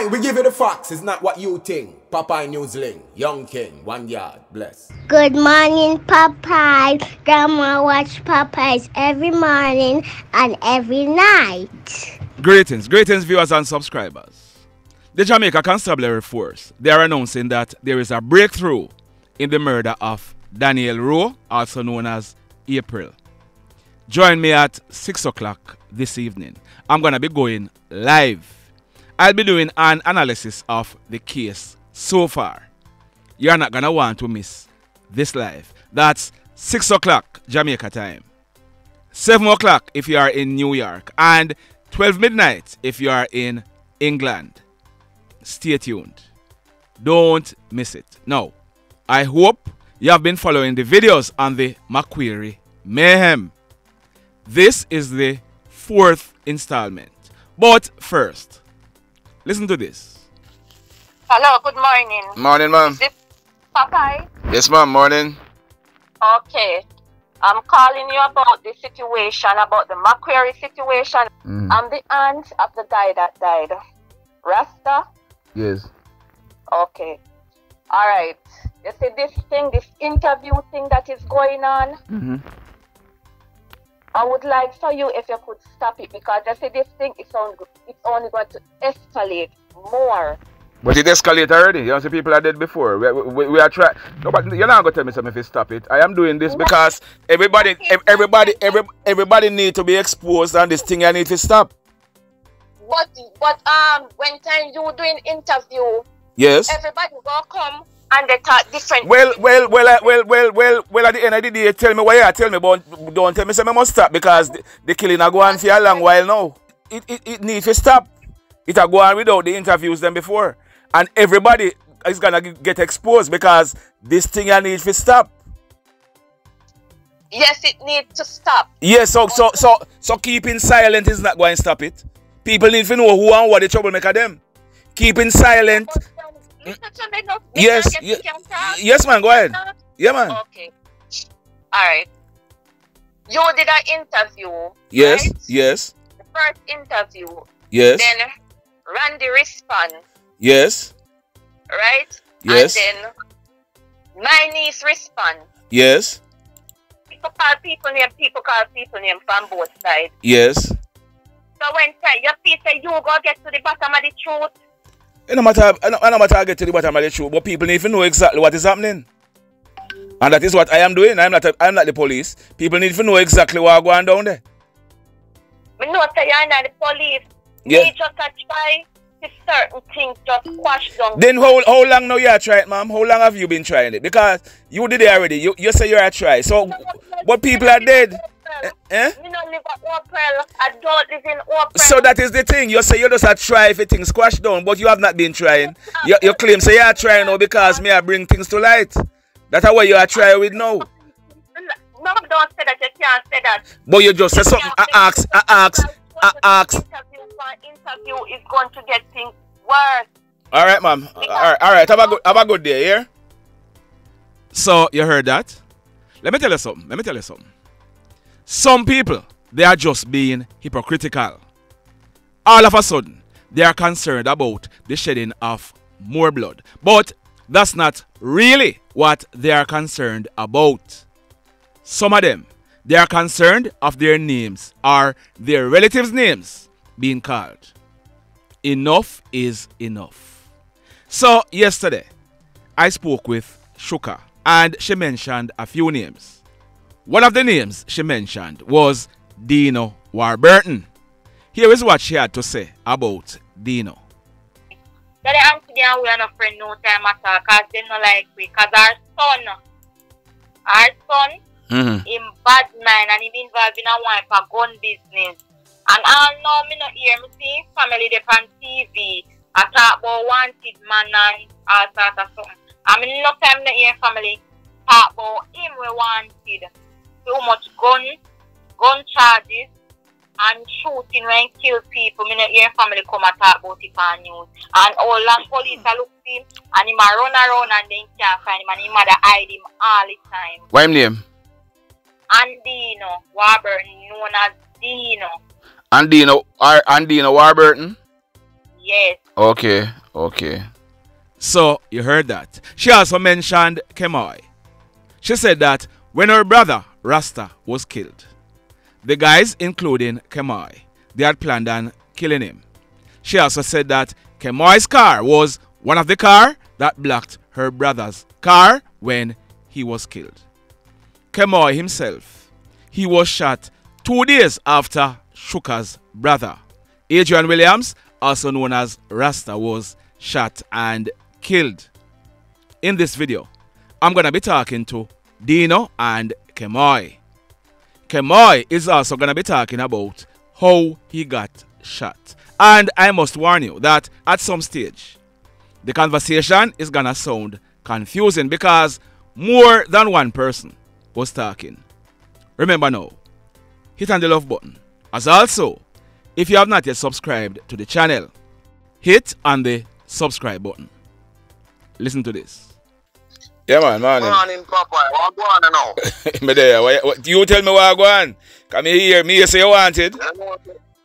Aye, we give you the facts. It's not what you think. Popeye NewzLynx, Young King, one yard, bless. Good morning, Popeye. Grandma watch Popeyes every morning and every night. Greetings, greetings, viewers and subscribers. The Jamaica Constabulary Force, they are announcing that there is a breakthrough in the murder of Daniel Rowe, also known as April. Join me at 6 o'clock this evening. I'm going to be going live. I'll be doing an analysis of the case so far. You're not going to want to miss this live. That's 6 o'clock Jamaica time. 7 o'clock if you are in New York. And 12 midnight if you are in England. Stay tuned. Don't miss it. Now, I hope you have been following the videos on the McQuarie Mayhem. This is the fourth installment. But first, listen to this. Hello, good morning. Morning, ma'am. Is this Popeye? Yes, ma'am. Morning. Okay. I'm calling you about the situation, about the McQuarie situation. Mm. I'm the aunt of the guy that died. Rasta? Yes. Okay. All right. You see this thing, this interview thing that is going on? Mm-hmm. I would like for you if you could stop it because I see this thing is only, it's only going to escalate more. But it escalated already. You know, see, people are dead before. We, we, we are trying. No, but you're not going to tell me something if you stop it. I am doing this because everybody, ev- everybody, every, everybody need to be exposed on this thing. I need to stop. But but um when time you doing interview, Yes. everybody go come and they talk different. Well, well, well, uh, well, well, well, well. At the end of the day, tell me why you tell me, but don't tell me say me must stop because the, the killing are going for a long while now. It, it, it needs to stop. It are going without the interviews them before, and everybody is gonna get exposed because this thing I need to stop. yes, it needs to stop. Yes, so so so so keeping silent is not going to stop it. People need to know who and what the troublemaker them. Keeping silent. Eh, Mr. Chambeno, Yes, ye- yes, man. Go ahead. Yeah, man. Okay. All right. You did an interview. Yes, right? yes, The first interview. yes, Then Randy respond, yes, right? yes, And then my niece respond. yes, People call people name, people call people name from both sides. yes. So when time you feel say you go get to the bottom of the truth, It no matter, it no, matter I get to the bottom of the truth, but people need to know exactly what is happening. And that is what I am doing. I'm not, a, I'm not the police. People need to know exactly what is going down there. me know say you're not the police. Yeah. Me just try to certain things just squash down. Then how, how long now you are trying it, ma'am? How long have you been trying it? Because you did it already. You, you say you're a try. So, but people are dead. Eh? eh? Me don't live at Opel. I don't live in Opel. So that is the thing. You say you just a try if things squash down, but you have not been trying. You, you claim say you are trying now because me I bring things to light. That's how you are trying with now. No, don't say that. You can't say that. But you just say something. I ask, I ask, I ask. Interview for interview is going to get things worse. All right, ma'am. All right, all right. Have a good, have a good day, yeah. So you heard that? Let me tell you something. Let me tell you something. Some people they are just being hypocritical. All of a sudden, they are concerned about the shedding of more blood, but that's not really what they are concerned about. Some of them, they are concerned of their names or their relatives' names being called. Enough is enough. So, yesterday, I spoke with Shuka and she mentioned a few names. One of the names she mentioned was Deno Warburton. Here is what she had to say about Deno. The auntie and we are not friend no time at all because they not like we. Because our son, our son, Mm-hmm. him bad man and him involved in a wife a gun business. And all now me not hear me see family they on TV. I talk about wanted man and all sort of something. I mean no time not hear family talk about him we wanted. Too much gun, gun charges and shooting when he kill people. Me not hear family come and talk about it on news. And all land police are look for him and him a run around and then can't find him and him mother hide him all the time. What him name? Andino Warburton, known as Deno. Andino, Ar- Andino Warburton. Yes. Okay, okay. So you heard that. She also mentioned Kemoy. She said that when her brother Rasta was killed, the guys, including Kemoy, they had planned on killing him. She also said that Kemoy's car was one of the car that blocked her brother's car when he was killed. Kemoy himself, he was shot two days after Shuka's brother. Adrian Williams, also known as Rasta, was shot and killed. In this video, I'm going to be talking to Deno and Kemoy. Kemoy is also going to be talking about how he got shot. And I must warn you that at some stage, the conversation is going to sound confusing because more than one person was talking. Remember now, hit on the love button. As also, if you have not yet subscribed to the channel, hit on the subscribe button. Listen to this. Yeah, man, man. Morning, Papa. What go on now? me there. What, what, you tell me what go on. Come here, me say you want it. You know,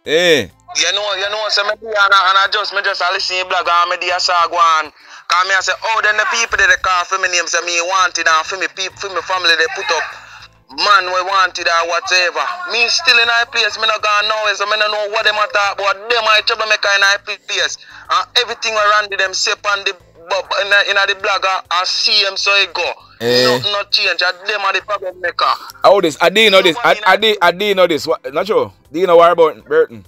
Eh. you know, you know, so me and, I- and I just, me just a listen to blog and me there say go on. Cause me I say, oh, then the people that they call for me name say me wanted and for me people, for me family they put up man we wanted or whatever. Me still in high place, me not gone nowhere, so me not know what them a talk about. Them I troublemaker in high place. And everything around them say on the bu- in the, in the blog and and see them so it go. Eh. Nothing not change. And them are the problem maker. How this? I didn't know this. I, I, did, I didn't know this. What, not sure. Do you know what about Burton?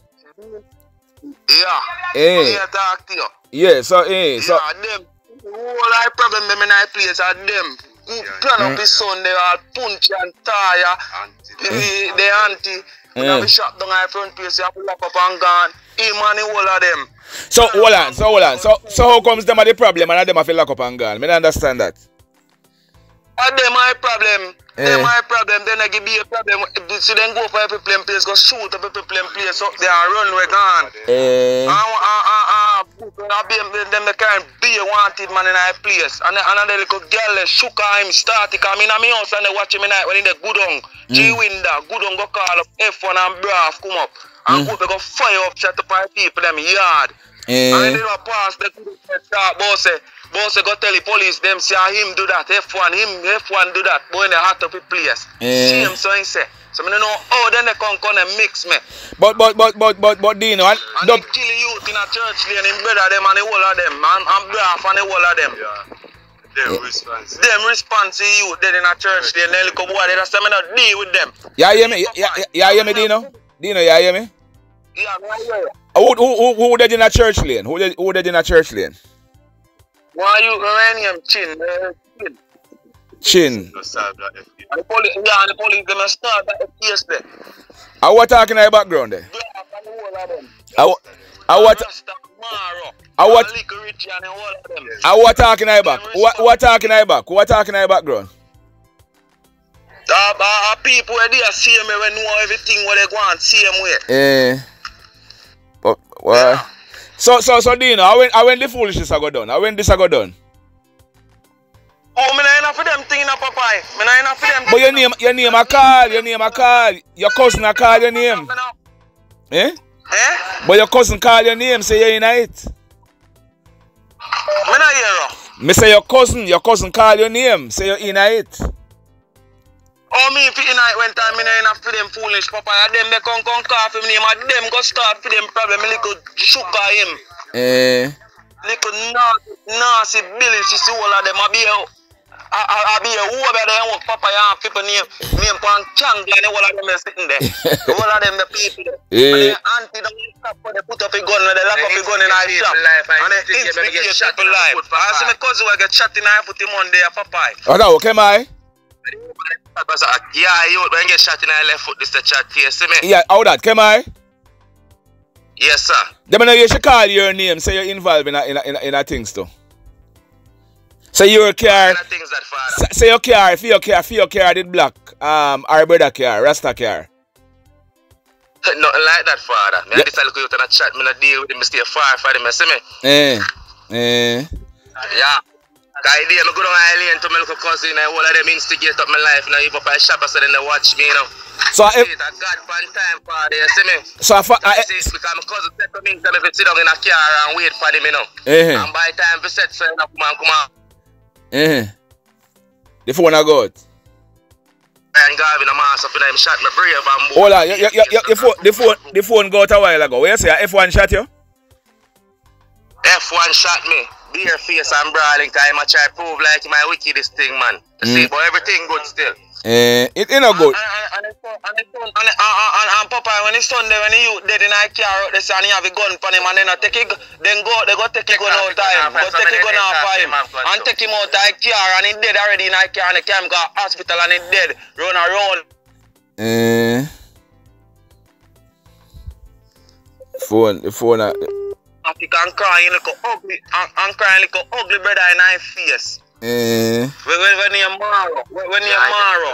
Yeah. Eh. Me a talk to you. Yeah, so, eh, so, yeah, them. All I problem them in I place are them. Who plan up his son, they are punch and tire. The, the auntie. When Mm. I be shot down my front place, you have to lock up and gone. Him and whole of them. so, hold on, so, hold on. So, so how comes them are the problem and them have to lock up and gone? Me don't understand that. And them my problem. Eh. Them my problem. Then I give you a problem. See them go for every plane place, go shoot up every plane place up there and run we gone. Eh. Ah, ah, ah, ah, ah, be them the kind be a wanted man in a place. And and the little girl they shook him start to come in me house and they watch him in night when in the good on. G window, good on go call up F1 and brav come up. And go they go fire up set up our people them yard. And Eh. then they pass the good start boss boss go tell the police them say ah, him do that F1 him F1 do that boy in the heart of the place. Eh. See him so he say. So I don't know how then they come come and mix me. But, but, but, but, but, but, Deno, and, And dub, they kill youth in a church lane, him brother them and the whole of them, man. And braff and the whole of them. Them response. Them response to youth dead in a church lane, they little boy, they just say me not deal with them. yeah, hear me? Yeah, yeah, yeah, hear me, Deno? Deno, yeah, hear me? Yeah, man, yeah. Who, who, who, who dead in a church lane? Who dead, who dead in a church lane? Why you remain him chin, uh, chin. Chin. No solve that FA. And the police, yeah, the police, them a start that case there. I what talking in the background there? Braff and the whole of them. I, wa- I what, Rasta, I what- And Little Richie and the whole of them. I what talking in the back? What, what talking in the back? What talking in the background? Uh, uh, uh, people where they see me when know everything what they go and see them way. Eh. But, well. So, so, so, Deno, I when, I when the foolishness I go done? I when this I go done? Oh, me not enough for them thing in a papai. Me not enough for them But your name, your name a call, your name a call. Your cousin a call your name. Eh? Eh? But your cousin call your name, say you're in it. Me not hear. Me say your cousin, your cousin call your name, say you're in it. Ou mi pi inayt wen tan mi nan inap fi dem foolish papa ya dem be kon kon ka fi mi name a dem go start fi dem problem mi liko shuka im. E. Eh. Liko nasi, nasi bili si si wala dem a biye, a biye ouwe de yon wak papa ya an fi pe name, name pan chang gani wala dem be sitin de. Wala dem be pipi de. E. An de anti dan wak stop de put up i gun, de lak up i gun in a shop. An de instigate people life. An se mi kozi wak get shot in a foot in Monday a papa. Oda, ok may? Yeah, you when get shot in the left foot, this the chat here, see me? Yeah, how that, come I? Yes, sir. Them know you should call your name, say you're involved in a, in a, in a, in a things too. Say your car, Kind of things that father. say your car, if your car, if your car did black, um, our brother car, Rasta car. Nothing like that, father. Me Yeah. yeah. this a look you a chat, me not deal with him, me stay far from him, see me? Eh, eh. Yeah. Cause I did, me go down island to my little cousin and all of them instigate up my life. Now, if up I shop, I said, then they watch me, you know. So See if it, a God time party, you see me? so if I, See, because my cousin said to me, say me fi sit down in a car and wait for them, you know. eh And by the time we set, so you know, come on, come on. eh the phone I got. And Garvin, a master for them shot me brave and Hold on, you, you, you, you, the phone the phone the phone go out a while ago. Where you say a F1 shot you? F1 shot me, bare face and brawling, cause I'm a try prove like my wickedest thing, man. You see, Mm. but everything good still. Eh, it ain't no good. And, and, and, his son- and, his son- and, and, and, and Papa, when his son there, when he youth dead in a car out there, and he have a gun for him, and then take it, then go, they go take it gun out of him, go take it gun out for him, and take him out of the car, and he dead already in a car, and the car go hospital, and he dead, run around. Eh. Phone the phone uh, And he can cry, you look ugly, and, and crying like a ugly brother in his face. eh When, when, when you marrow, when, when you marrow.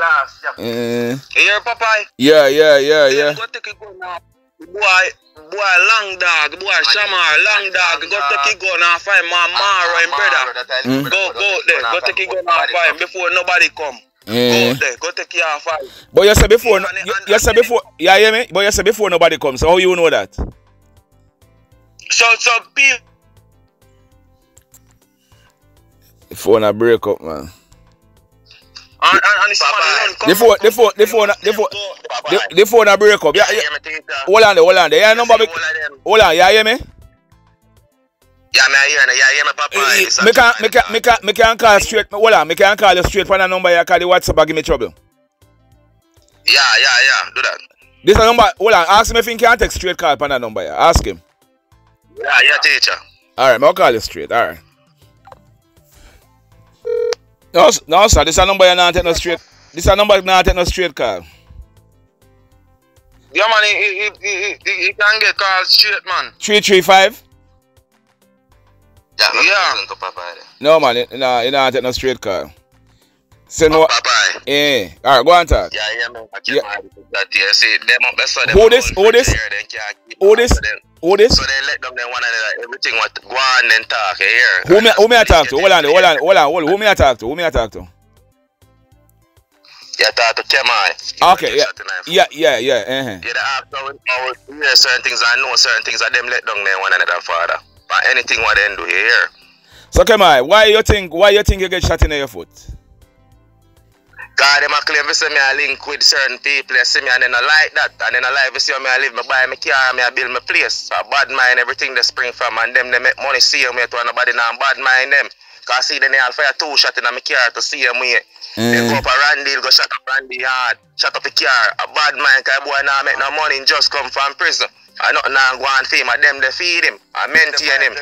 eh You hear, Papa? yeah yeah yeah Then yeah. Go take it gun now. Boy, boy, long dog, boy, Shamar, long dog, go take it gun and find my Mara and brother. Mm. Go, go there, go take it gun and find before nobody come. Go Eh. there, go take it and find. But you said before Yeah, and- you, and- you said before yeah hear me? But you said before nobody comes. So how you know that? So, so people, The phone a break up man. and, and, and this man run come The phone the phone the phone the phone the, Papa. the phone a break up. Yeah, Yeah, yeah. hear me, Tita? Hold on there, hold on there. Yeah, number See me, all of them. hold on, yeah, hear me? Yeah, me I hear me, yeah, hear me, Papa. Eh, This a Me can Jamaica. me can me can me can call straight. Hold on, me can call you straight from the number you call the WhatsApp give me trouble. Yeah, yeah, yeah, do that. This number. Hold on, ask him if he can take straight call from that number. Ask him. Yeah, yeah, teacher. All right, I'll call you straight. All right. No, no, sir. This a number you're not take no straight. This a number you're not take no straight call. Yeah, man, he, he, he, he, he can get called straight, man. Three three five. Yeah, yeah. To Papa. No man, you nah, you not take no straight call. Send no. Papa. Eh. All right, go on talk. Yeah, yeah, man. I Yeah. can't that here. See, them up, that's why them Who this? on Who this? here, they can't keep Who this? So Who this? so they let them then one another everything what go on and talk hear. Who me? Who me I talk to? Hold on, hold on, hold on, hold on. Who me I talk to? Who me I talk to? Yeah, talk to Kemoy. Okay, yeah, yeah, yeah, yeah. Uh-huh. Yeah, the I hear certain things I know certain things that them let down there one another father. But anything what them do hear. So on, why you think why you think you get shot in your foot? God, them a claim to say me a link with certain people, they see me and then I like that. And then I like to see how me I live, me buy me car, me I build my place. So bad mind, everything they spring from and them they make money see me to nobody now bad mind them. Cause see then they all fire two shot in my car to see them way. They Mm. go up a Randy, go shut up Randy hard, shut up the car. A bad mind, cause boy now make no money, just come from prison. I not now go and feed him, and them they feed him, I maintain him.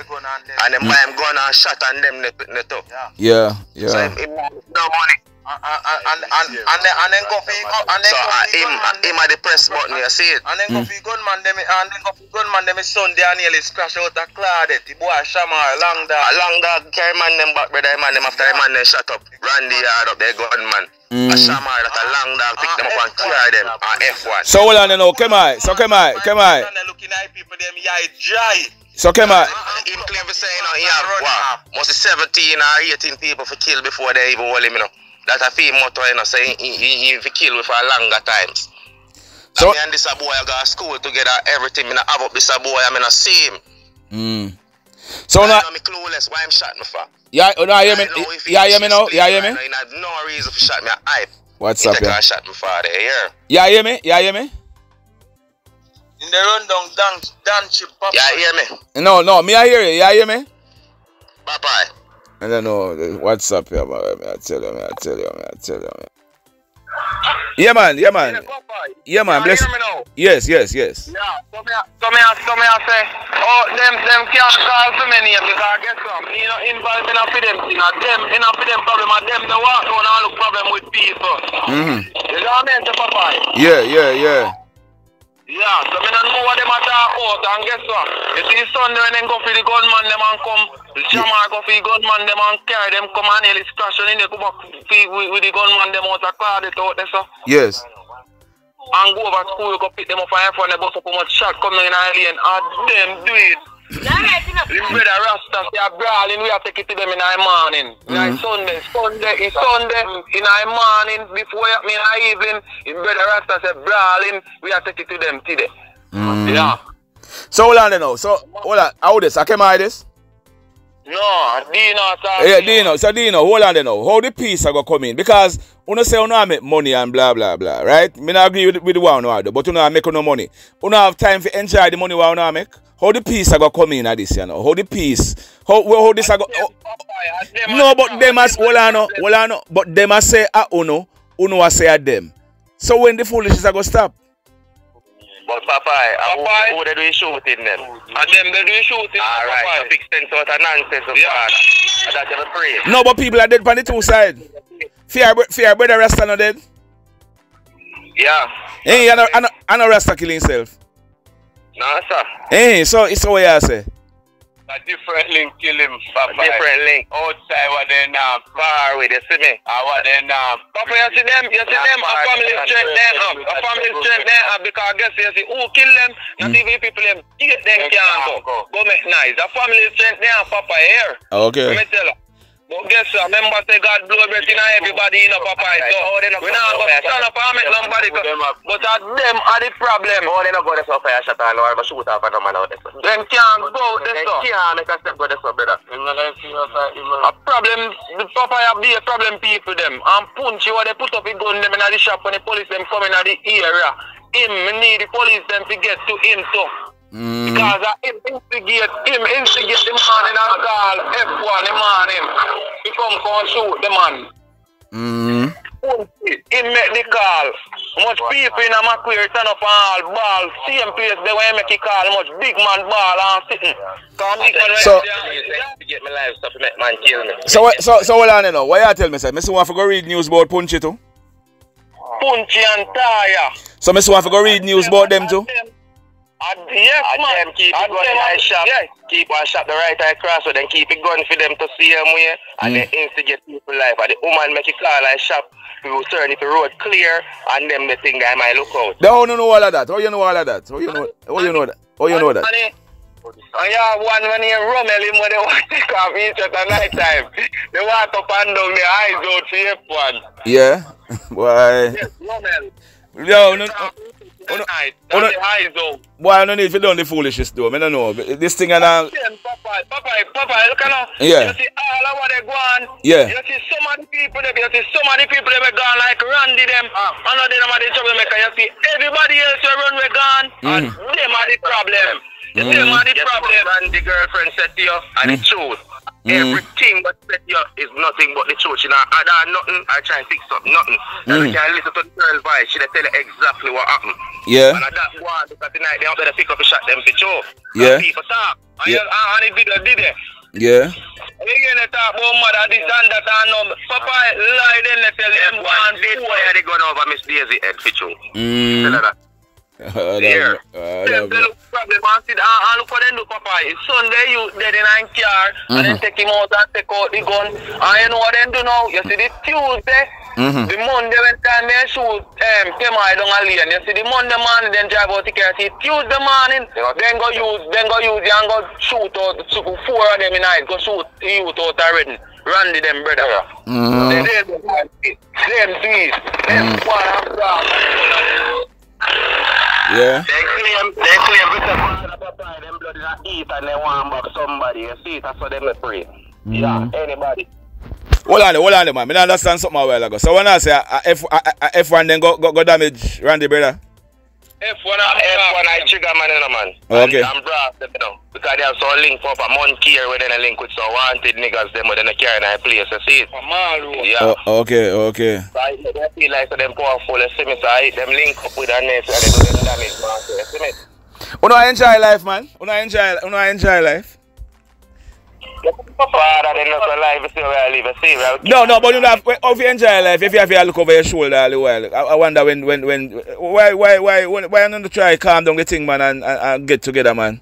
And them buy him gun and shot and them they, they took. Yeah, So yeah. him, him no money. And, and, and, and, then, and then go for and then So go for him, gunman him them- at the press button, you see it. and then go hmm. for gunman them and then go for gunman them his son there nearly scratch out a Claudette, the boy Shamar, long dog. long dog carry man them back, brother, man them after the man them shut up. Randy yard up there, gunman. A hmm. shamar that a long dog pick them up and ah, carry them on ah, F1. So hold on you know, come on, so come on, come on. And then looking at people them yeah dry. So come on. Ah, him claim to say, you know, he have what? Must be 17 or 18 people for kill before they even hold him, you know. That a fee motto, you know, so he, he, he, he fi kill with for longer times. So- So, me and this a boy I go to school together, everything, me not have up this a boy, I mean, I see him. Mm. So I now, know me clueless, why him shot me for? yeah, you know, hear me, I know if he yeah, hear me now, disrespect yeah, hear me. He had no reason for shot me a hype. What's up, take yeah? and shot me for there, yeah. Yeah, hear me, yeah, hear me. In the rundown dance dance chip pop. Yeah, hear me? No, no, me I hear you, yeah, hear me. Bye-bye. I don't know, what's up, yeah, man. I tell you, man, I tell you, man, I tell you, man. Yeah, man, yeah, man, yeah, man. Bless. hear me now? Yes, yes, yes. Yeah, so me, so me, so me, I say, oh, them, them can't call for me name because guess what? You know, involved in a for them thing, and them, in a for them problem, and them, they walk down and look problem with people. Mm-hmm. You know what I mean, Papa? Yeah, yeah, yeah. Yeah, so me don't know what them are talk about, and guess what? You see Sunday when them go for the gunman, them and come, Go for gunman, them and carry them, come and nearly in back with, with, the gunman, them out of cloud, it out there, so. Yes. and go over school, go pick them up and phone, they bust up much shot in. And them do it. Alright, you know. The brother Rasta say a brawling, we to it to them in the morning. Mm-hmm. In the Sunday, Sunday, it's Sunday, in the morning, before I mean the evening, the brother Rasta say brawling, we take it to them today. Mm-hmm. Yeah. So hold on now. Oh. So hold on. How this? I came out this? No, Deno, sir. Yeah, Deno. So Deno, hold on there now. How the peace are gonna come in? Because you say you know make money and blah blah blah, right? Me not agree with, with the one you do, but you know make no money. You know have time to enjoy the money you know make. How the peace are gonna come in at this, you know? How the peace? How how, how this are go? how- No, but them as hold on, hold on. But them as say ah uno, uno as say at them. So when the foolishness are gonna stop? But Papa, I who, who oh, they do shooting them? Oh, and them they do shooting. Alright, so fix sense out of nonsense of yeah. father. That's your pray. No, but people are dead on the two side. Fear, bro- fear brother Rasta not dead. Yeah. Hey, I know, I know, I know Rasta killing himself. No, sir. Hey, so it's what you say. A different link kill him, Papa. A different link. Outside what they now far away, you see me? I what they now. Papa, you see them, you see them, a family strength there up. A family strength there up because I guess you see who kill them, not hmm. even people them get them can't go. Go make nice. A family strength there, Papa, here. Okay. Let me tell you. But guess what? Remember say God blow everything and everybody in a papa. So oh, how not we not go stand up and make nobody But at them are the problem. Oh, they not go there so fire shot and or shoot off and no man out there. Them can't go this so. They can't make a step go this so brother. A problem, the papa have be a problem people them. And punchy what they put up a gun them in the shop when the police them coming at the area. Him, me need the police them to get to him so. Too. Because I him instigate, him instigate the man in a call F1 the man him. He come come shoot the man. Mm. He make the call. Much people in a McQuarie turn up and all ball. Same place they when he make the call. Much big man ball and sitting. Come big man So- right get my life stuff make man kill me. So what- so so hold on you know. Why you tell me say? Me say want to go read news about Punchy too. Punchy and tire. So me say want to go read news about them too. And yes, man. Them keep it going in the shop. Yes. Keep on shop the right eye cross, so then keep it going for them to see them way. And mm. then instigate people life. And the woman make it call like shop. We will turn if the road clear, and them the thing I might look out. They how you know all of that? How you know all of that? How you know? How you know that? How you know that? And, and, and you have one when you rummel him when they want to take off each at night time. They want up and down the eyes out for F1. Yeah. Why? Yes, rummel. Yo, no, The night. Oh, no. That's the eyes out. boy, I don't need to do the foolishness though. I don't know. This thing and uh, Same, Papa, Papa, Papa, look at now. Yeah. You see all of what they go on. Yeah. You see some of the people, they, you see some of the people they be gone like Randy them. Uh, and them are the troublemaker. You see everybody else who run we gone. And them are the problem. You see them are the problem. And the girlfriend said to you, and the truth. Everything but said to you is nothing but the truth. You know, I don't nothing. I try and fix up nothing. And you can listen to the girl's voice. She dey tell you exactly what happened. yeah. And that one because tonight they don't better pick up a shot them for sure. Yeah. And people talk. And, Yeah. you, and the video did it. Yeah. You hear they talk about mother this and that and no. Papa lie then they tell them one day why they gone over Miss Daisy head for sure. Mm. Tell her Here. Them love problem and see and, and look what they do Papa. Sunday you dead in a car and then take him out and take out the gun. And you know what they do now? You see the Tuesday Mhm. The Monday when time they shoot um Temai down a lane, you see the Monday morning then drive out the car, see Tuesday morning, then go use then go use and go shoot out four of them in night, go shoot youth out already. Randy them brother. Mhm. They them them these. Them one after. Yeah. They claim they claim the father papa them blood in a eat and they want back somebody. You see that's them they pray. Mm. Yeah, anybody. Hold on, hold on, man. Don't understand something a while ago. So when I say a F, a, a F1 then go, go, go damage Randy, brother. F1 F1 I trigger man in a man. Oh, okay. I'm brass them, you know. Because they have some link up a month here where then a link with some wanted niggas them where then a carry in a place. You see it? Yeah. Oh, okay, okay. So I they feel like so them powerful, you see me? So I them link up with a nest and they do them damage, man. So you see me? Uno enjoy life, man. Uno enjoy, uno enjoy life. Father, they not alive, you I live, you see No, no, but you know, if if you enjoy life, if you have to look over your shoulder all the while, I, I wonder when, when, when, why, why, why, when, why you not try calm down the thing, man, and, and, and get together, man.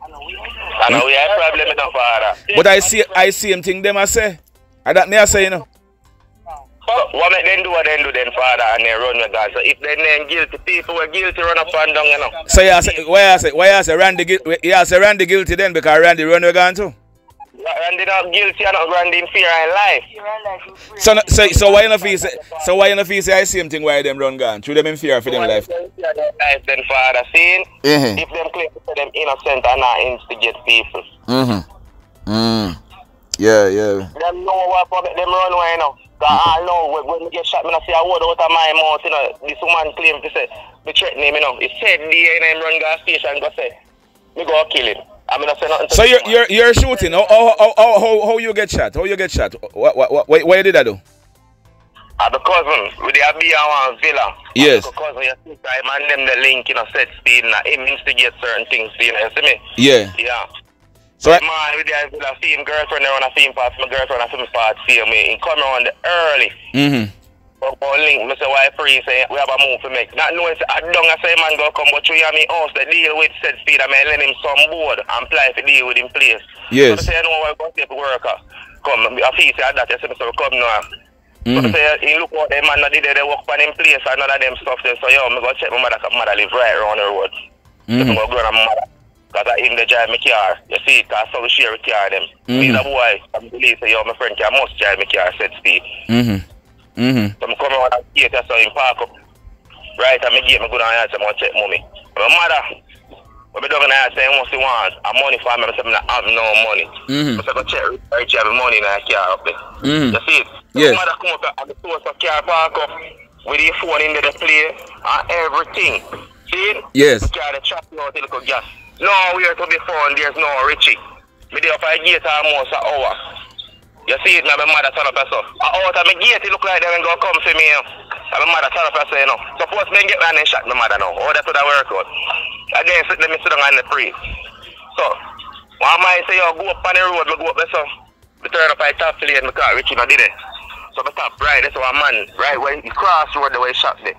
I know we hmm? have a problem with the father. But I see, I see him thing them I say. I that me I say, you know. So what make them do what they do then father and they run with God. So if they name guilty people were guilty run up and down, you know. So you say, why you say, why you say Randy, you say Randy guilty then because Randy run with gun too? Randy not guilty and not Randy in fear and life. So, no- so, so why you not feel say, so why you not feel say the same thing why them run gun? Through them in fear for them life. Life then father seen Mhm. if them claim to them innocent and not instigate people. Mm-hmm. Mm. Yeah, yeah. Them know what for them run away now. Cause I know when, when me get shot, me not see a word out of my mouth, you know. This woman claim to say, me threaten him, you know. He said the and him run gas station go say, me go kill him. I mean, I say nothing to So you're you're you're shooting. How how how how, how, you get shot? How you get shot? What what what, what did I do? Uh, the cousin with the Abia one villa. Yes. The cousin, you see, I man them the link, you know, set speed, and him instigate certain things, you know, you see me? Yeah. Yeah. So I, Man, with the villa, see him girlfriend, I see him pass my girlfriend, I see him pass, see him, he come around early. mm-hmm. But but link, me say why free say we have a move to make. Not knowing say I don't I say man go come, but you hear me house the deal with set speed. I may lend him some board and apply for deal with him place. Yes. So me say I know why go take worker. Come, I feel say that. I say me say come now. So Mhm. me say he look what them man that did they work on him place and none of them stuff there. So yo, me go check my mother. mother live right around the road. So me Mhm. go go to my mother. Cause I him the drive me car. You see, cause so we share a car them. Me Mhm. the boy, I believe say yo, my friend can must drive me car set speed. Mm-hmm. Mm-hmm. So I'm coming on that gate, I saw him park up. Right, and me gate, me go down so I'm going to check mommy. My mother, when me down here, say, wants to want a money for me, I say, I have no money. Mhm. I say, go check, Rich, have money in the car up there. Mhm. You see it? So Yes. My mother come up and the source of car park up with the phone in the play and everything. See it? Yes. The car, the trap, no, the little gas. No, where to be found, there's no Richie. Me there at the gate almost an hour. You see it now, my mother turn up and so. Out of my gate, it look like going to come for me. And my mother up and say, you know. Suppose me get down and shot my mother now. Oh, that's what I work out. Again, sit them sit down on the free. So, one man say, yo, go up on the road, me go up there, so. Me turn up the top lane, car, Richie, no did it. So, me stop right, that's one man, right where he cross road the way he shot me.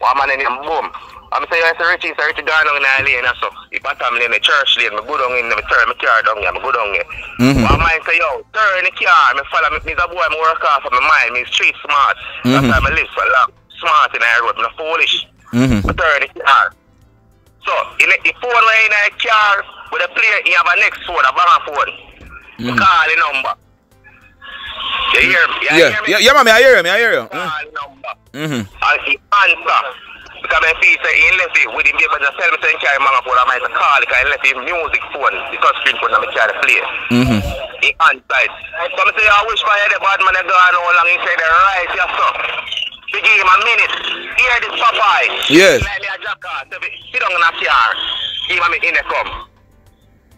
One man in him, boom. I'm say, yes, Richie, sir, Richie down in the lane, so. He bottom lane, the church lane, me go down in, me turn my car down here, me go down here. Mhm. One man say, yo, turn the car, me follow me, me's a boy, me work off of my mind, me street smart. That's Mhm. why I live for long. Smart in the road, me not foolish. Mhm. Me turn the car. So, in the, the phone where in the car, with the plate, you have a next phone, a bang phone. Me call the number. You hear me? You Yeah. hear me? Yeah, yeah, mommy, I hear you, I hear you. Call the number. Mm-hmm. And he answer. Because I feel say he left it with him there, but just tell me say he carry mama phone, I might call because he left him music phone, the touch screen phone, and I carry play. Mm-hmm. He answered. So I say, I wish you the bad man, I go on how long. He said, right, yes, sir. We give him a minute. Hear this Popeye. Yes. Like me a jackass. So sit down in a car. Give him a minute come.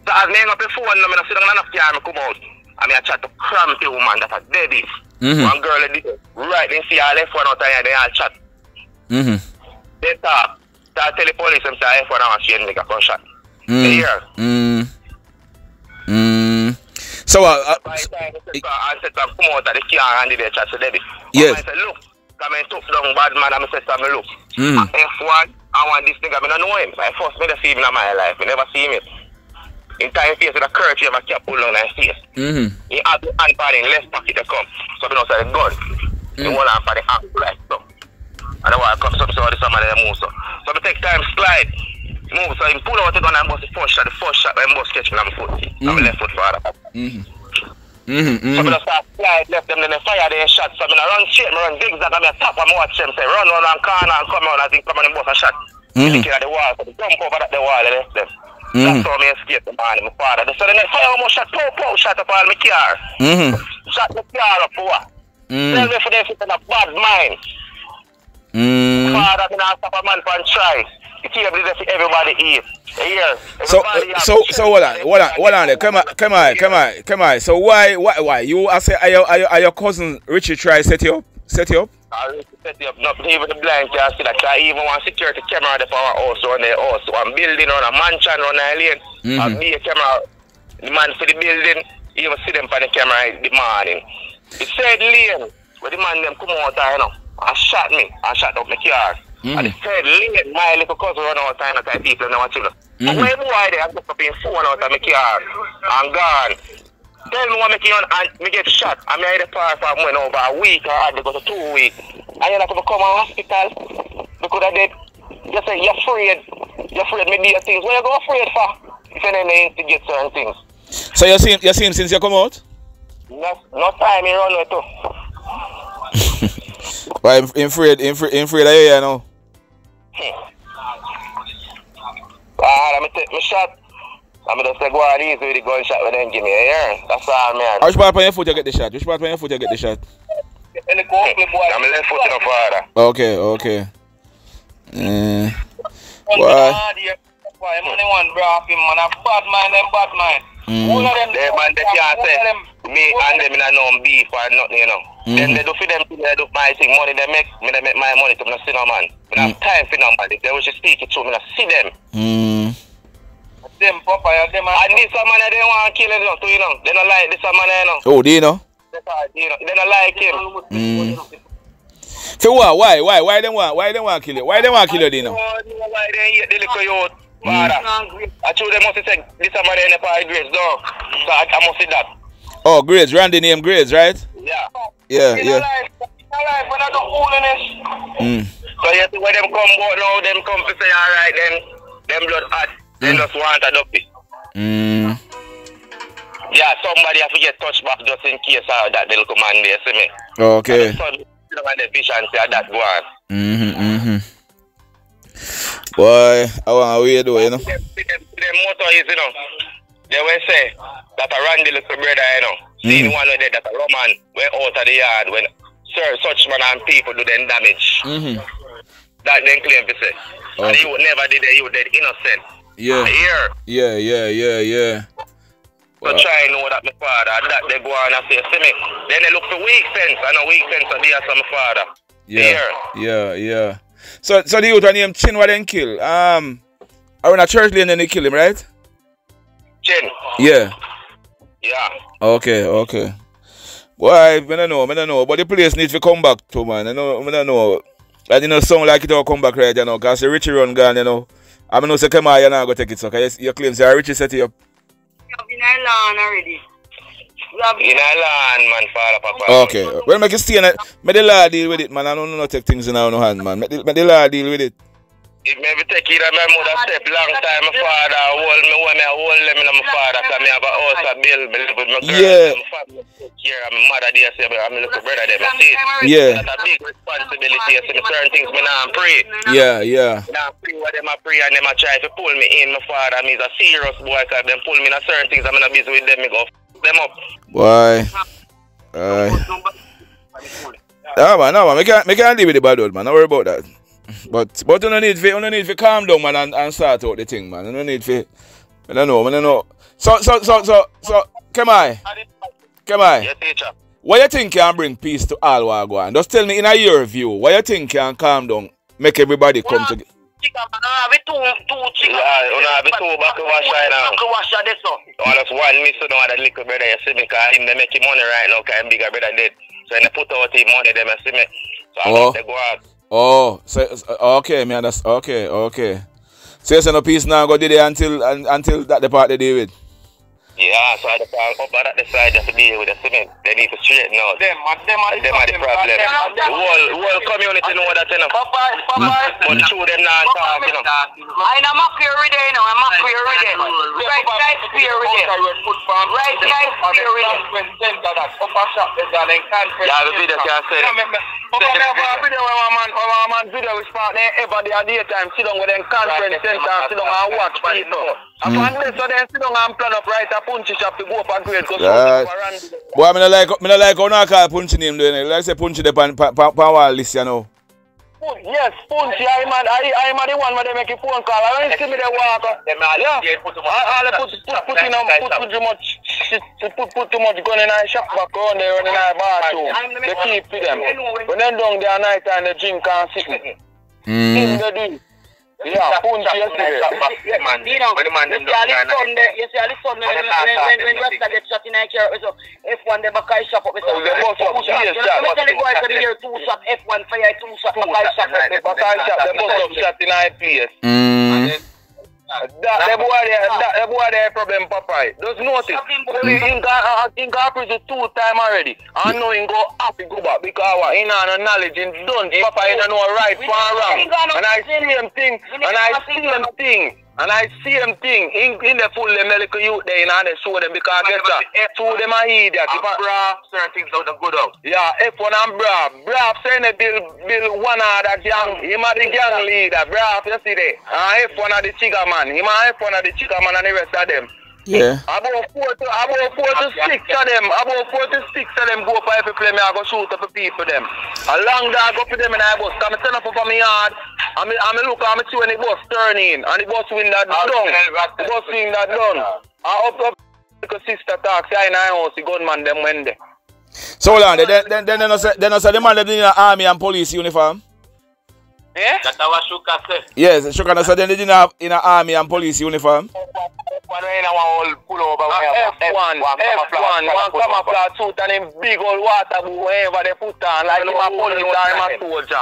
So as me hang up the phone, I mean, I sit down in a car, I come out. I mean, I chat to crampy woman that a deadie. Mhm. One girl, right, they see her left one out there, they all chat. Mm-hmm. They talk. Start tell the police, them say, I for now, she ain't make a gunshot. Mm. You hear? Mm. Mm. So, uh, uh, By the time they say, I said, come out of the car and they chat to Debbie. Yes. I said, look, and took down bad man, and I said, me look. Mm. F1, I want this nigga, I don't know him. I first never see him in my life, I never see him. In time face with a curfew, I can't pull down his face. mm-hmm. He had the hand in left pocket to come. So I don't say the gun. The one hand for the hand right so. And I want to come so so this somebody move so. So I take time slide. Move so he pull out the gun and bust the first shot. The first shot I bust catch me on my foot. On my left foot for that. Mm-hmm. Mm-hmm. So I just start slide left them then they fire their shot. So I mean, I run straight, I run zigzag and I tap and watch them say run run and corner and come out as he come and bust a shot. Mhm. Looking at the wall, so they jump over that the wall and left them. Mhm. That's how me escape the man, my father. So then they fire almost shot, pow, pow, shot up all my car. Mm-hmm. Shot the car up for what? Tell Mm. me for them sit in a bad mind. Mm. Father, not stop a man from try. The table is for everybody eat. You? So, uh, so, so, share. hold on, hold on, hold on. Come on, come on, come on, come on. So, why, why, why? You, I say, are your, are your, are your cousin Richie try set you up, set you up? I really set it up, not even the blind can see that. I even want security camera there for our house on the house. One building on a mansion on a lane. Mhm. And be a camera, the man for the building, even see them for the camera in the morning. It said lane, where the man them come out there, you know, and shot me, and shot up my car. Mhm. And it said lane, my little cousin run out and the people now watching. Mhm. And where boy there, I took up in phone out of my car, and gone. Tell me what make you and me get shot. I mean, I had a par for when over a week or I go to two weeks. And you're not going to come to hospital because I did. You say you're afraid. You're afraid me do your things. What you go afraid for? If you need to get certain things. So you see him, you see him since you come out? No, no time he run with too. Why him, him afraid, him, afraid- him afraid of you, you know? Ah, let me take my shot. I'm just say go on easy with the gunshot when them give me a ear. That's all, man. Which part on your foot you get the shot? Which part on your foot you get the shot? I'm left foot in the father. Okay, okay. Uh, Why? Why? Money one bra him, man. A bad mind, them bad mind. Mm. They man, they can't say me and them in a no beef or nothing, you know. Mm. Then they do for them, they do my thing, money they make, me they make my money to me, see no man. Me not have time for no man. If they wish to speak it to me, not see them. mm, Them papa, them and this man, they want to kill him, too, you know. They don't like this a man, you know. oh, do you know? They don't like him. Mm. So what? Why? Why? Why they want? Why they want to kill you? Why they want to kill you, Dino? You know why they hate the little youth, father. I told them must said this man in the party grades, no. So I, I must see that. Oh, Grades. Randy name Grades, right? Yeah. Yeah, In yeah. life, life, when I do foolishness. Mm. So you see when them come out now, them come to say, alright, then them blood hot. They just want a duppy. Mm. Yeah, somebody have to get touched back just in case of that little man there, see me. Okay. So, you know, when the efficiency of that go on. Mm-hmm, mm-hmm. Boy, I want to wait though, you know. Them, them, them motor is, you know, they will say that a Randy little brother, you know, see Mm. the one with that, that a Roman went out of the yard when Sir such man and people do them damage. Mm-hmm. That then claim to say. And he would never did it, he would dead innocent. Yeah. Here. Yeah, yeah, yeah, yeah. So try and know that my father, that they go on and say, see me. Then they look for weak sense, and a weak sense of there some father. Yeah, Here. yeah, yeah. So, so the youth are named Chin, what then kill? Um, are in a church lane and they kill him, right? Chin. Yeah. Yeah. Okay, okay. Boy, I don't know, I don't know. But the place needs to come back to, man. I know, I don't know. I didn't know sound like it all come back right, you know, because the Richie run gone, you know. I mean, no, say, come on, you're not going to take it, so, because your claim say, Richie set you up. in Ireland already. We have In a land, man, father, papa. Okay. Well, make it stay in it. Make the law deal with it, man. I don't know take things in our own hand, man. Make the, make the law deal with it. If me ever take it, my mother step long time, my father hold me when me hold them in my father, because me have a house to build, me live with my girl, Yeah. my family take care, and my mother there, say, I'm a little brother there, I see it. Yeah. That's a big responsibility, you see, me certain things, me now pray. Yeah, yeah. Now pray what them a pray and them a try to pull me in. My father, me is a serious boy, cause them pull me in a certain things. I'm not busy with them. Me go f- them up. Why? Aye. Yeah, man, no, man. We can't, we can't deal with the bad old, man. Don't worry about that. But, but you don't need to, you don't need to calm down, man, and, and start out the thing, man. You don't need to, I don't know, I don't know. So, so, so, so, so, come on, come on. Yes, teacher. What you think you can bring peace to all Wagwan? Just tell me in a your view, what you think you can calm down, make everybody come together? Chicken, man. I have two, two chicken. Oh, yeah, I be two back to wash right now. Back to wash that, so. All that's one miss to know that little brother, you see me, cause him they make money right now, cause him bigger brother dead. So when they put out him money, them you see me. So I Oh. oh. they go out. Oh, so, so- okay, man, that's okay, okay. So you say no peace now go do there until until that the part they deal with. Yeah, so I just um, up at the side just to deal with the cement. They need to straighten out. Them, uh, them are them are the uh, problem. The whole, whole community know that, you know. Papa, Papa. But through them not talk, you know. I know I'm here with you know, I'm up here with you. Right guys here with you. Right guys here with you. Yeah, the video can say that. Papa, me have a video where one man, where one man video which part they ever at daytime sit down with them conference center sit down and watch people. And from mm. so then sit down and plan up right a punchy shop to go up a grade because Right. Boy, I mean, I like, I mean, I like how now call Punchy name doing it. Like say Punchy the pan, pan, pan, pan wall list, you know. Yes, Punchy, I'm at, I, I'm at the one where they make a phone call. I don't see me there walk. Them all Yeah. yeah. put too much. All they put, put, put, in a, put too much shit, put, put too much gun in our shop back around there in our bathroom. They keep to them. When they down there night time, they drink and sit. Mm. They do. Yeah, Punchy yesterday. Man, You know, when the man you them see all don't the turn Sunday, you see all the Sunday when, Rasta get shot in Nigeria, so F1 they back I shop up, so Oh, they bust up, two shot. yes, You shot, know, me tell the bust boys up. to the year two shot, F1 fire two shot, back I shop. But I shot, they bust up shot in our place. Mm. That the boy there, that the boy there problem, Papa. Just notice. He he got uh, he got prison two time already. I know he go up, he go back because what? He not no knowledge in done. Papa, he don't know right from wrong. And I see him thing, and I see him thing. And I see him thing in, in the full the medical youth there, you know, they show them because guess what? Two of them are idiot. If I, Bra, certain things out the good out. yeah, F1 and Brav. Brav saying they bill, bill one of the gang. Him are the gang leader. Brav, you see there. And F1 are the chigga man. Him are F1 are the chigga man and the rest of them. Yeah. About four to about four to six of them, about four to six of them go for every play me I go shoot up for people them. A long dog go for them and I bus. Come turn up for me yard. I mean I mean look I see when the bus turn in and the bus win that down. The bus win that down. I up up because sister talk say I in house the gunman them when they. So hold on, then then then they no say they no say the man them in the army and police uniform. Yeah? That's our Shuka say. Yes, sure can say they didn't have in the army and police uniform. One way in whole pull over. F1, F1, one camouflage suit and him big old water blue wherever they put on like him a police or him a soldier.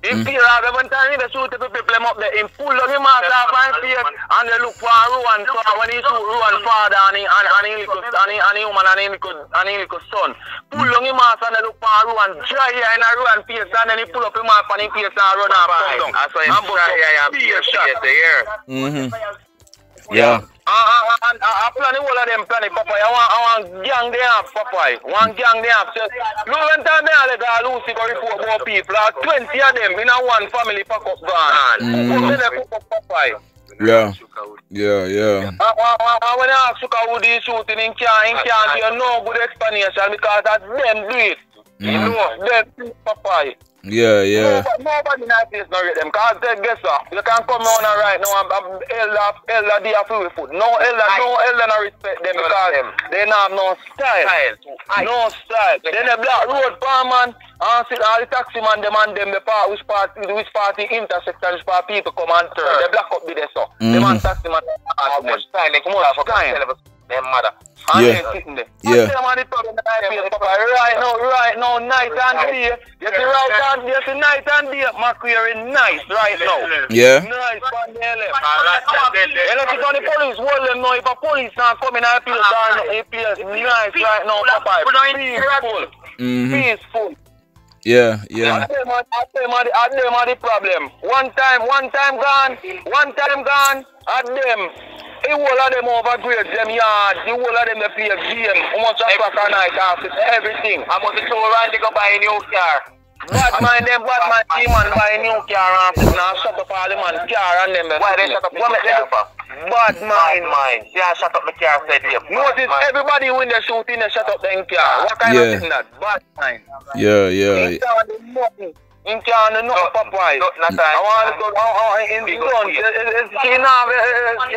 Him fear of every time he dey shoot the people him up there, him pull on him mask off and face and they look for Ruan so when he shoot Ruan father and he and, and he little and he and he woman and he little and he little son. Pull on him mask and they look for Ruan dry here in a Ruan face and then he pull up him mask on him face and run off come down. That's why him try here and Be a shot. here. Mm-hmm. Yeah. I, I, plan whole of them plan it, Papa. I want, I want gang they have, Papa. One gang they have. So, when time let go Lucy go report about people. Like 20 of them in a one family pack up. Mm. They Papa? Yeah. Yeah, yeah. Uh, uh, uh, uh, when I ask Suka who they shooting in can't, in can't give no good explanation because that's them do it. You Mm. know, them, Papa. Yeah, yeah. Nobody, nobody don't rate them. Cause they guess what? You can come on and right now and, and elder, elder they have free food. No elder, no elder not respect them because they not have no style. No style. Then the black road farman and see all the taxi man them and them the part which party which party intersection which part people come and turn. They black up with this so. Them mm-hmm. and taxi man How much time they How much time? Them mother. and Yeah. they sitting there. Yeah. What's them and the problem that I feel, Papa? Right now, right now, night and day. You see right and you see night and day. McQuarie nice right now. Yeah. Nice on the LF. You know, if on the police, hold them now. If a police not coming, I feel down. It feels nice right now, Papa. Peaceful. Mm-hmm. Peaceful. Yeah, I yeah. tell them, I tell them, I tell them the problem. One time, one time gone, one time gone, at them. The whole of them overgrade them yard. The whole of them they play game. How much a crack a night after everything. I must show Randy go buy a new car. Bad mind them, bad mind team and buy a new car and now shut up all the man car and them. Why they shut up What make them- for? Bad mind. mine. Yeah, shut up the car said him. Notice everybody when they shooting, they shut up them car. What kind Yeah. of thing that? Bad mind. Yeah, yeah. In can't do nothing. In can't do nothing, Popeye. no, not that. I want to go I, I, in the Big gun. She now, uh, uh,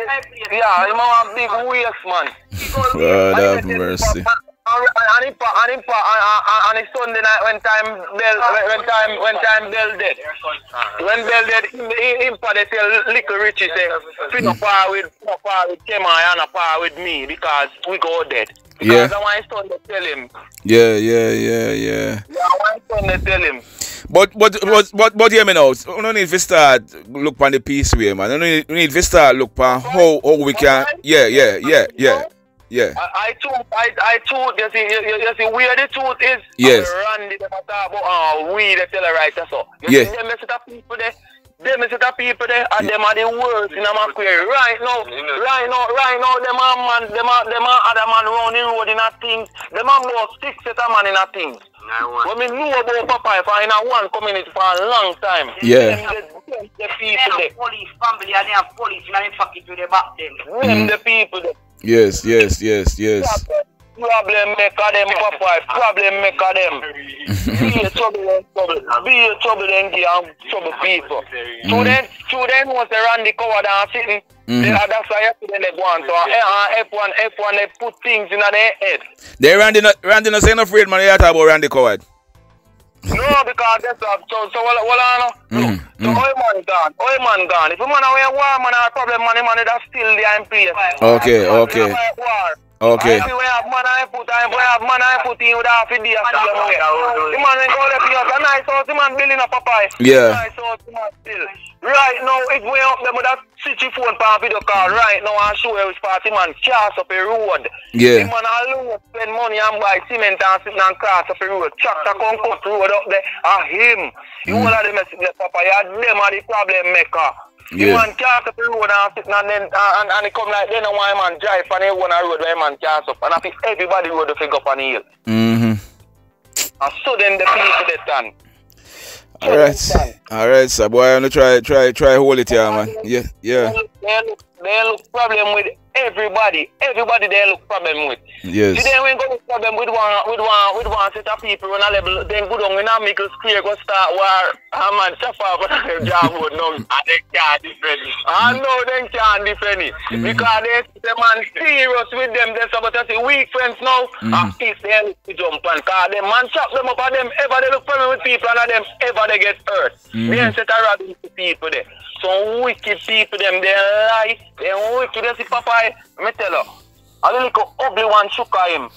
yeah, you want a big waist, man. Lord have mercy. And and and and- and- and Sunday night when time Bell when time when time Bell dead. When Bell dead, him, they tell little Richie say, fit a par with a par with Kemoy and a par with me because we go dead. Because Yeah. I want to tell him. Yeah, yeah, yeah, yeah. Yeah, I want to tell him. But but but but but hear me now. We don't need to start look on the peace way, man. We need, we need to start look on how how we can. Yeah, yeah, yeah, yeah, yeah. I, I too, I, I too, you see, you, you, you see where the truth is. Yes. And Randy, them a talk about, uh, we, the tell her right, so. You Yes. see, them set of people there, them set of people there, and them are the worst in a McQuarie. Right now, right now, right now, them are man, them are, them are other man round the road in a thing. Them are about six set of man in a thing. When me know about Papa, if I in a one community for a long time. Yeah. Them the, them the people there. have police family and they have police and they fuck it to the back them. Them the people there. Yes, yes, yes, yes. Problem maker them, Papa. Problem maker them. Be a trouble and trouble. Be a trouble and give trouble people. So then, so then was the Randy Coward and sitting. Mhm. Then that's why yesterday they go on. So uh, F1, F1, they put things in their head. They Randy Randy not saying afraid man. They talk about Randy Coward. No, because that's what. So, so what, what I know? Mhm, So oil man gone, oil man gone. If a man away war, man have problem, man, the man that's still there in place. Okay, okay, War. okay. I we have man I put I we have man I put in with half a day after them. The man go left here. A nice house, the man building up a pie. Yeah. Nice house, the man still. Right now, if we up them with that switchy phone for a video call right now and show you which party man cast up a road. Yeah. The man alone spend money and buy cement and sit and cross up a road. Tractor come cut road up there. And him. You Mm. all of them is the papa. You them are the problem maker. The Yeah. man cast up a road and sit and then uh, and, and it come like then why man drive on the one road where man cast up. And I think everybody road to figure up on the hill. Mm-hmm. And so then the people they stand. All right. All right, sir. Boy, I'm gonna try, try, try hold it here, man. Yeah, yeah. Problem with everybody. Everybody they look problem with. Yes. See, then we go look problem with one, with one, with one set of people on a level. Then go down in a middle square, go start war. Ah man, chop off on the job would no. And they can't defend it. I ah, know they can't defend it mm. because they the man serious with them. They about to say weak friends now. Mm. Ah, At least they look to jump and cause them man chop them up and them ever they look problem with people and them ever they get hurt. Mm. They ain't set a rabbit to people there. Some wicked people them they lie. They wicked. They see Papa. Let me tell you. Hmm. A little ugly one shook at him.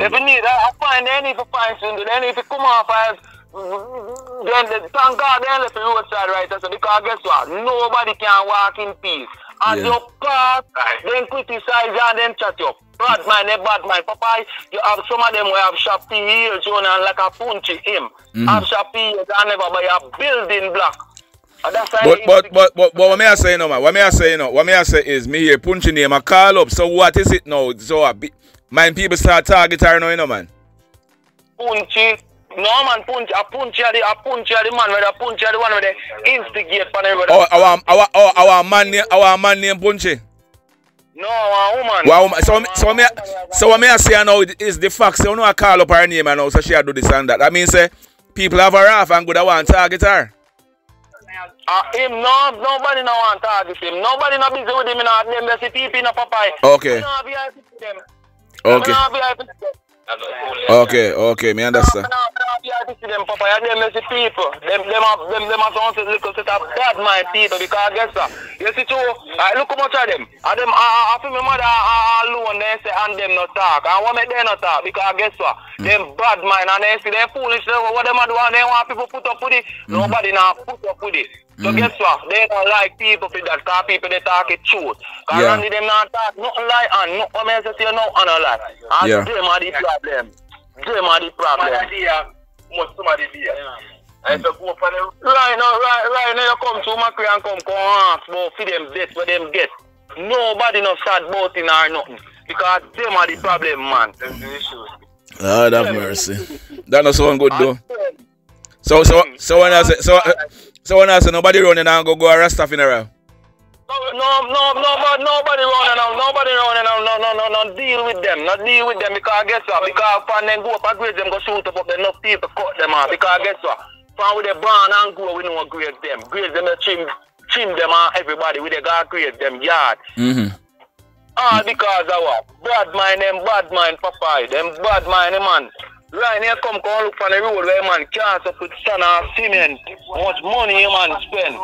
If you need, I, I find they need to find something. They need to come off as then the, thank God they left the roadside right so because guess what? Nobody can walk in peace. As Yeah. you pass, then criticize and then chat you. Bad man, they bad man. Papa, you have some of them who have sharp heels, you know, and like a punchy him. Hmm. Have sharp heels and never buy a building block. Oh, why But but but but but what me I say no man? What me I say no? What me I say is me here punching name I call up. So what is it now? So I be, mind people start target her now, you know man. punchy. No man, punch, a punch the, a punch the man where the punch the one where they instigate for everybody. Oh our our our our man name our man name punchy. No, a woman. Wow, so me- so me so what me I say now is the fact say you know I call up her name and now so she a do this and that. I mean say people have her off and good I want target her. Uh, him, no, nobody no want to target him. Nobody no busy with him in a them. They see people in a Popeye. Okay. We no VIP them. Okay. We no VIP them. Okay, okay, me understand. them papa, yeah, them is the people. Them them are them them are some little set of bad mind people because guess that. You see too, I look how much of them. And them I I feel my mother I alone they say and them not talk. And what make them not talk? Because guess what? Mm. Them bad mind and they see they foolish they, what them do and they want people put up with it. Mm-hmm. Nobody now put up with it. So guess what? They don't like people for that because people they talk it truth. Because Yeah. Randy them not talk nothing lie and no one else say no and no lie. And Yeah. them are the problem. Them are the problem. Most somebody there. I said, go for the Right now, right, right now you come to McQuarie and come come ask about for them debt where them get. Nobody no sad about it or nothing. Because them are the problem, man. them the issues. Lord have mercy. That not sound good though. So so so when I say so uh, so when I say nobody running and go go arrest a funeral. No, no, no, nobody, nobody running now, nobody running now, no, no, no, no, deal with them, not deal with them because guess what? Because fan them go up and grade them, go shoot up, up enough people cut them off. Because guess what? Fan with the brand and go, we know grade them. Grade them, trim, trim them and everybody, we they got grade them yard. Mm-hmm. All because of what? Bad mind them, bad mind Popeye, them bad mind man. Right here come come look for the road where man can't up with sand and cement. How much money you man spend?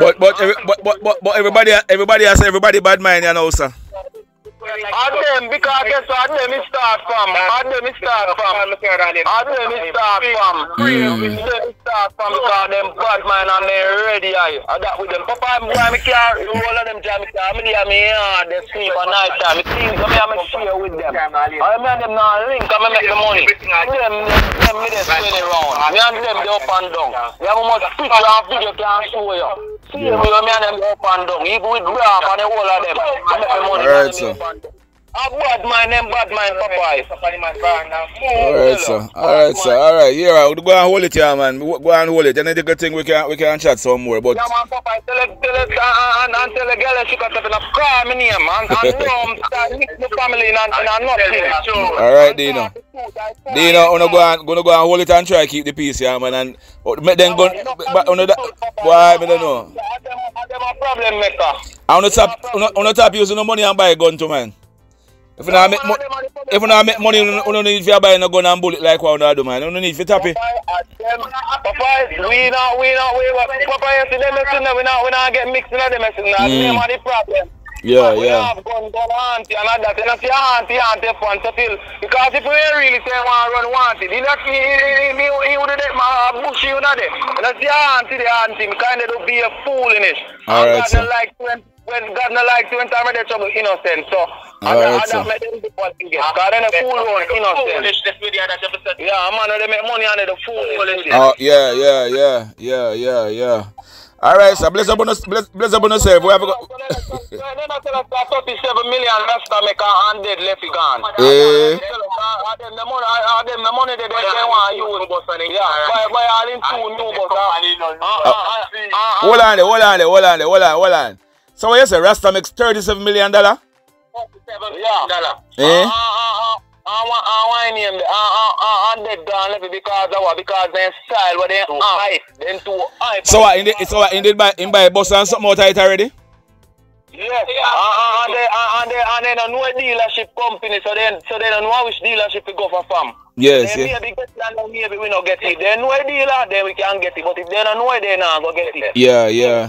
But but, every, but but but but everybody everybody has everybody bad mind you know sir. And them, because guess what, is start from, and them is start from, and them is start from, Mm. them is start from, because them bad man and they ready, and that with them, papa, I'm going to carry, all of them jam, I'm there, me yard, they sleep at night time, me think, I'm here, me share with them, I mean, them now link, I'm make the money, them, them, me they spin it round, me and them, they up and down, they have much picture and video can show you, see me, and them, up and down, even with graph and the of them, I make the money, Alright, me sir. Down. A bad mind, them bad Popeye. Alright sir. Alright sir. Alright, yeah, we'll go and hold it here man. Go and hold it. And then the good thing we can we can chat some more. But Yeah, man, Popeye, tell it, tell it, uh, and, and tell the girl she got up in a call me name, and, and no, the family and, and nothing. Alright Deno. Deno, wanna go and gonna go and hold it and try keep the peace, yeah man. And oh, make them go but on that why I don't know. A problem maker. I wanna tap wanna tap using no money and buy a gun to man. If you not make mo- if you not make money, you don't need to buy no gun and bullet like what you do, man. You don't need to tap it. Popeye, we not, we not, we, Popeye, see them messing, we not, we not get mixed in them messing, mm. them are the problem. Yeah, we yeah. have gun, gun, auntie, and all that. You know, see, auntie, auntie, fun to feel. Because if we really say want run wanted, he not, he, he, he, he, he would have my bush, you know, there. You know, see, auntie, the auntie, me kind of do be a fool in it. All And right, God sir. not like when, when God not like to when time of the trouble, innocent. So, All and right, that, sir. make them do what they get. Because then a fool run innocent. Yeah, man, they make money on the fool. Oh yeah, yeah, yeah, yeah, yeah, yeah. All right, so bless up on us, bless, bless up on yourself. We have a go. Then I tell us that 37 million Rasta make a hundred left gone. Eh. Tell us, them the money, the money they they want use. Yeah, buy buy all in two new bus. Hold on hold on hold on hold on, hold on. So what you say, Rasta makes thirty-seven million dollar? Yeah. Eh? Ah, ah, ah, want, ah, want name the, gone left because of what? Because they style, but they hype, then too hype. So what? In the, so what? In the buy, in buy bus and something out of it already? Yes, uh, uh, and they and they and they don't know a dealership company, so they so they don't know which dealership to go for from. Yes, they yes. maybe get it and maybe we not get it. They know a dealer, then we can get it. But if they don't know it, they not go get it. Yeah, yeah,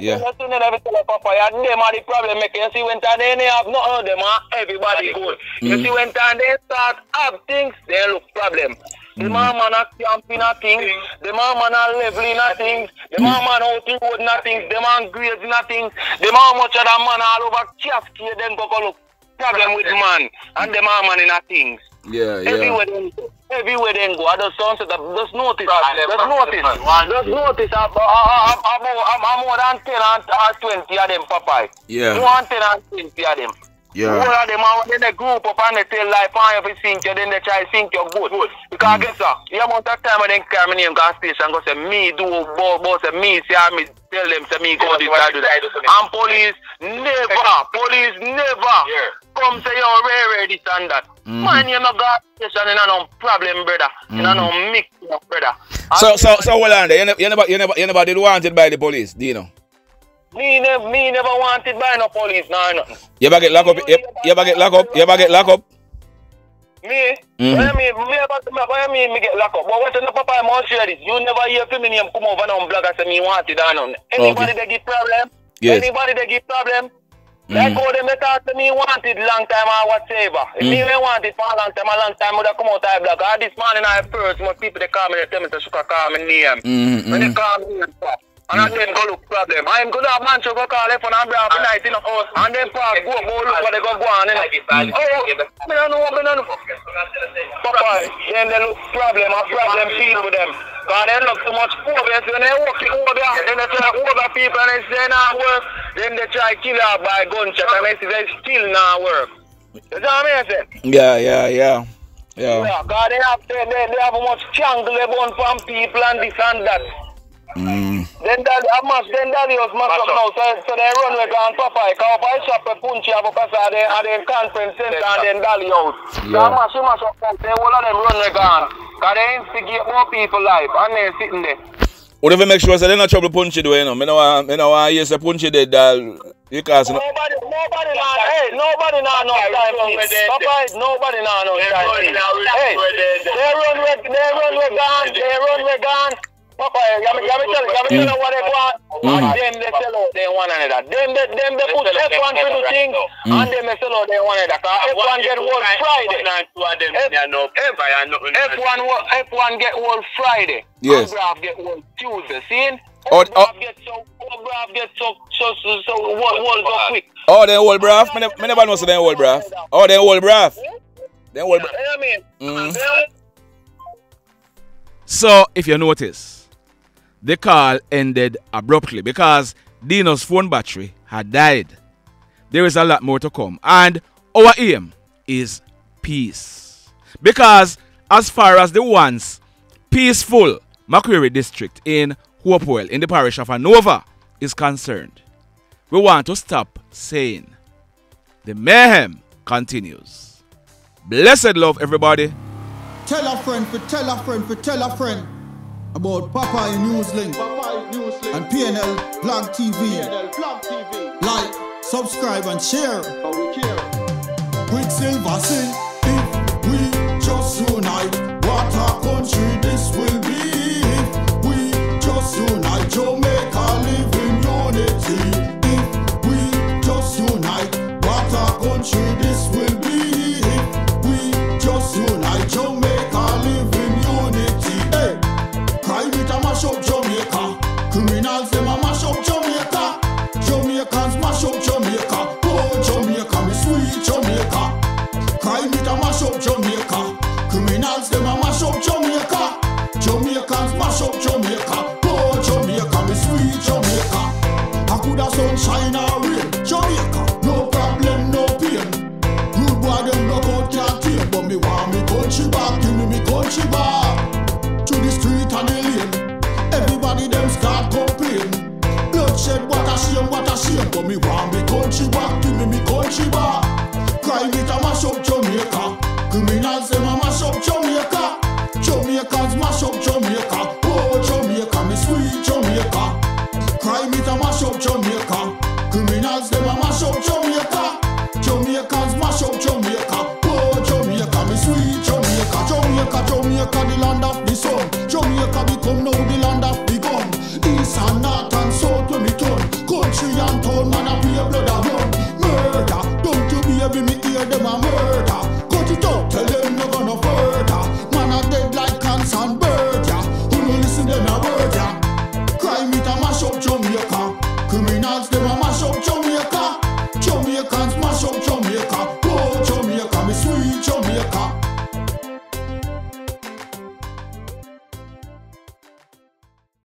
Yeah. yeah. That's when never tell papa, them are the problem making. You see, when time they have nothing, them are everybody good. You mm. see, when time they start have things, they look problem. The mm. mama not camping nothing. The mama not leveling nothing. The mm. mama not out road nothing. The man grades nothing. The mama much of that man all over cascade then go go look problem with man. And the mama in nothing. Yeah, yeah. Everywhere they go, everywhere they go, I just sound to the, just notice, just notice, just notice, I'm, more than 10 and or 20 of them, Popeye. Yeah. More than 10 and 20 of them. Yeah. All of them are then they group up and they tell like fine if you think you, then they try to think you're good. Because guess what? The amount of time I then carry my name go station go say me do boss boss say me see how me tell them say me go this I do that. And police never, police never come say you're rare this and that. Man, you no got station in a no problem, brother. In a no mix, brother. So, so, so hold on there. You never, you never, you never, you never did wanted by the police, do you know? Me never, me never wanted by no police, no nothing. You ever get locked up? You, you ever get locked up? You ever get locked up? Me? Mhm. What I mean, me about me, what I mean, me get locked up. But what the papa I'm on share this. You never hear from me name come over and blog and say me want it or nothing. Anybody Okay. that give problem? Yes. Anybody that give problem? Like how them they talk to me wanted long time or whatever. If me ain't want for a long time, a long time would have come out of blog. Ah, this morning I first, most people they call me, they tell me to sugar call me name. Mhm, When they mhm. call me name. And I then go look problem. I'm good at man to go call if and I'm bra for night, you know. And then park go go look what they go go on. Oh, me don't know, me don't know. Papa, then they look problem, a problem people them. Cause they look too much over, so when they walk over, then they try over people and they say not work. Then they try kill her by gunshot and they say they still not work. You know what I mean? Yeah, yeah, yeah, yeah. Yeah, cause they have, they, they, they have much jungle they burn from people and this and that. Mm. Then that a mash, then that was mash up now. So, so they run with on Popeye. Cause Popeye shop a punch have up as they at the conference center and then Dally out. So Yeah. a mash, a mash up now. Say all of them run with on. Cause they instigate more people life and they sitting there. What if you make sure so they not trouble punch it away, you know? Me no want, me no want you say punch it dead, dal. Because, you know, Nobody, nobody now, hey, nobody now no time for this. Popeye, nobody now no time for this. Hey, they run with, they run with gun, they run with gun. Popeye, you me, you me tell, you me tell you what they want. And then they sell out they one another. Then they, then they put F1 to do things, and then they sell out they one another. Cause F1 get World Friday. F, F1, F1 get World Friday. Yes. And get World Tuesday. See? Oh, Graph oh. get so, Graph get so, so, so, so, world, world go quick. oh, they old braff. Me, me never know say they old braff. Oh, they old braff. They old braff. You know what I mean? Mm. So, if you notice, the call ended abruptly because Deno's phone battery had died. There is a lot more to come, and our aim is peace. Because, as far as the once peaceful McQuarie district in Hopewell in the parish of Hanover is concerned, we want to stop saying the mayhem continues. Blessed love, everybody. Tell a friend tell a friend tell a friend about Popeye NewzLynx and PNL Blog TV. Like, subscribe and share. Quicksilver sing if we just unite. What a country this will be if we just unite. Jamaica live in unity. If we just unite.